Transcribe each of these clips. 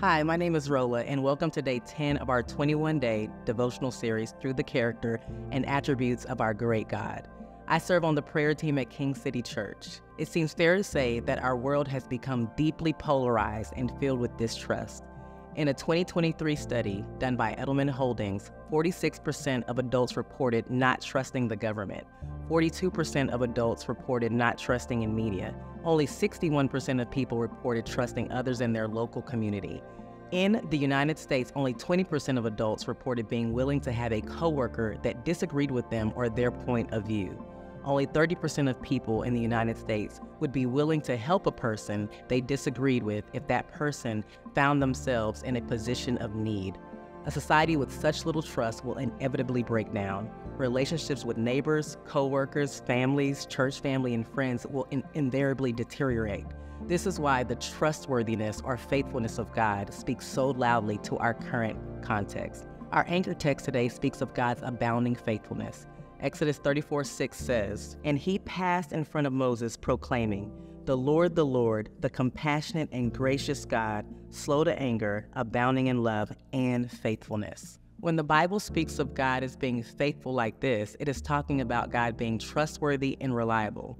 Hi, my name is Rolla, and welcome to day 10 of our 21 day devotional series through the character and attributes of our great God. I serve on the prayer team at King's City Church. It seems fair to say that our world has become deeply polarized and filled with distrust. In a 2023 study done by Edelman Holdings, 46% of adults reported not trusting the government. 42% of adults reported not trusting in media. Only 61% of people reported trusting others in their local community. In the United States, only 20% of adults reported being willing to have a coworker that disagreed with them or their point of view only 30% of people in the United States would be willing to help a person they disagreed with if that person found themselves in a position of need. A society with such little trust will inevitably break down. Relationships with neighbors, coworkers, families, church family, and friends will in- invariably deteriorate. This is why the trustworthiness or faithfulness of God speaks so loudly to our current context. Our anchor text today speaks of God's abounding faithfulness. Exodus 34 6 says, And he passed in front of Moses, proclaiming, The Lord, the Lord, the compassionate and gracious God, slow to anger, abounding in love and faithfulness. When the Bible speaks of God as being faithful like this, it is talking about God being trustworthy and reliable.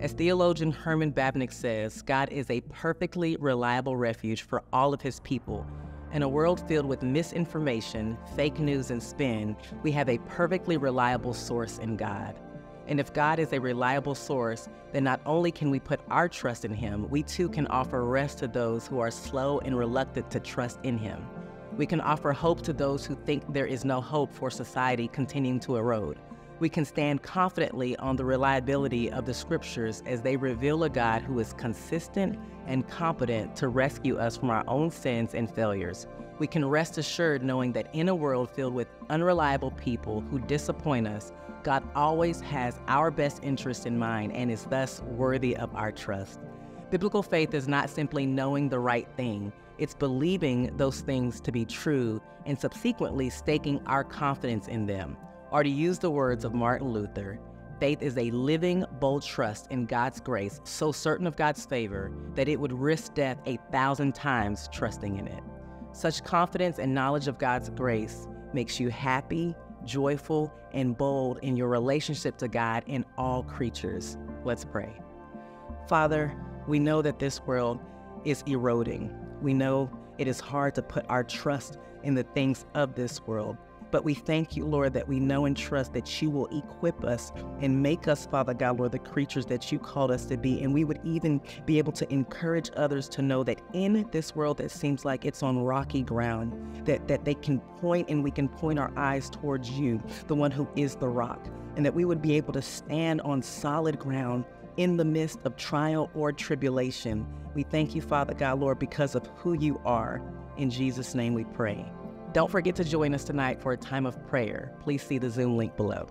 As theologian Herman Bavinck says, God is a perfectly reliable refuge for all of his people in a world filled with misinformation, fake news, and spin, we have a perfectly reliable source in God. And if God is a reliable source, then not only can we put our trust in Him, we too can offer rest to those who are slow and reluctant to trust in Him. We can offer hope to those who think there is no hope for society continuing to erode we can stand confidently on the reliability of the scriptures as they reveal a God who is consistent and competent to rescue us from our own sins and failures. We can rest assured knowing that in a world filled with unreliable people who disappoint us, God always has our best interest in mind and is thus worthy of our trust. Biblical faith is not simply knowing the right thing, it's believing those things to be true and subsequently staking our confidence in them. Or to use the words of Martin Luther, faith is a living, bold trust in God's grace, so certain of God's favor that it would risk death a thousand times trusting in it. Such confidence and knowledge of God's grace makes you happy, joyful, and bold in your relationship to God and all creatures. Let's pray. Father, we know that this world is eroding. We know it is hard to put our trust in the things of this world. But we thank you, Lord, that we know and trust that you will equip us and make us, Father God, Lord, the creatures that you called us to be. And we would even be able to encourage others to know that in this world that seems like it's on rocky ground, that, that they can point and we can point our eyes towards you, the one who is the rock, and that we would be able to stand on solid ground in the midst of trial or tribulation. We thank you, Father God, Lord, because of who you are. In Jesus' name we pray. Don't forget to join us tonight for a time of prayer. Please see the Zoom link below.